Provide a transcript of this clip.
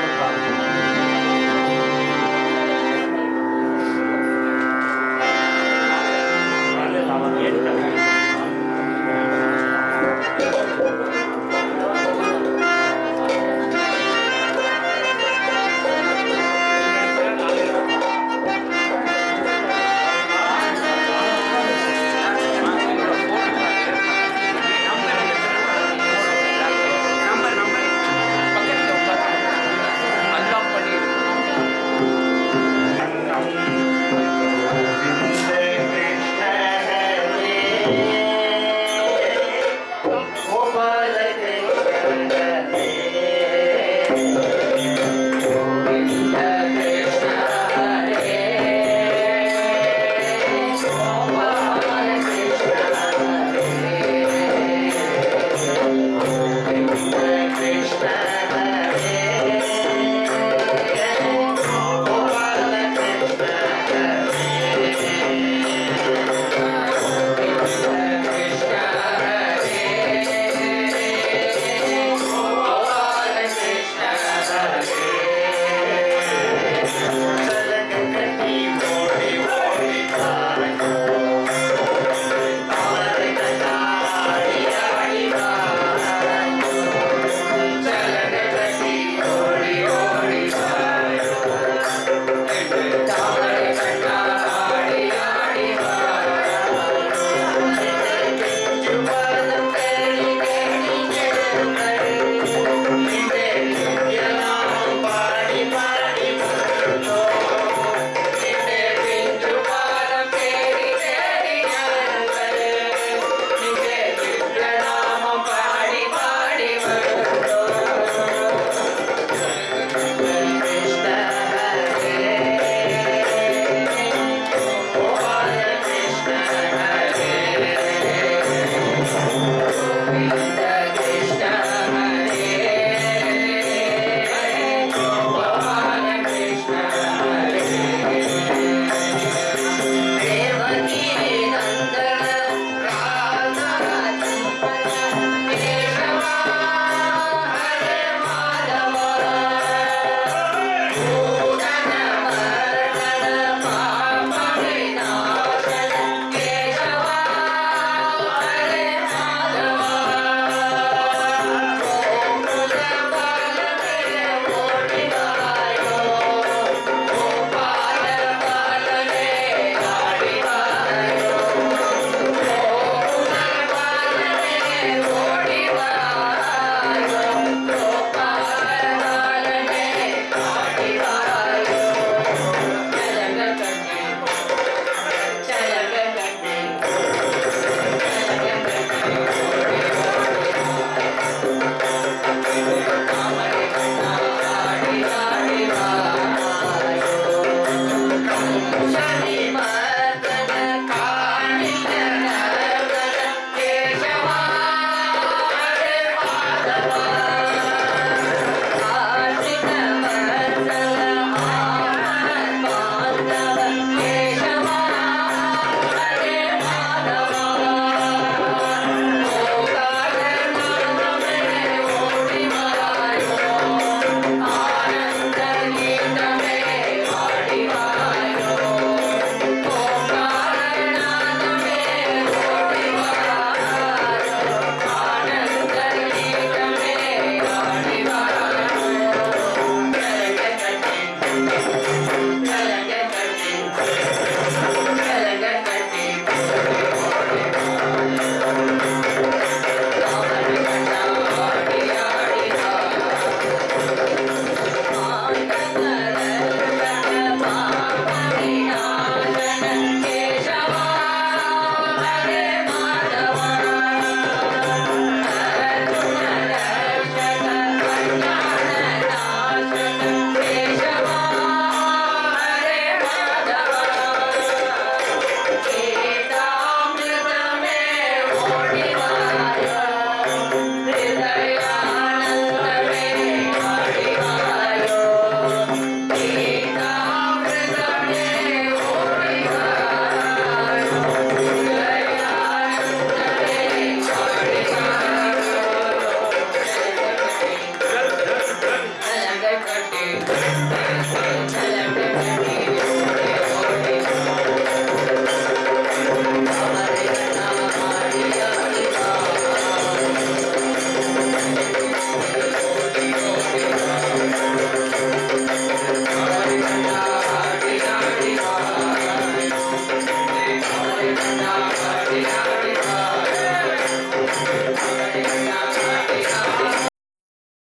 São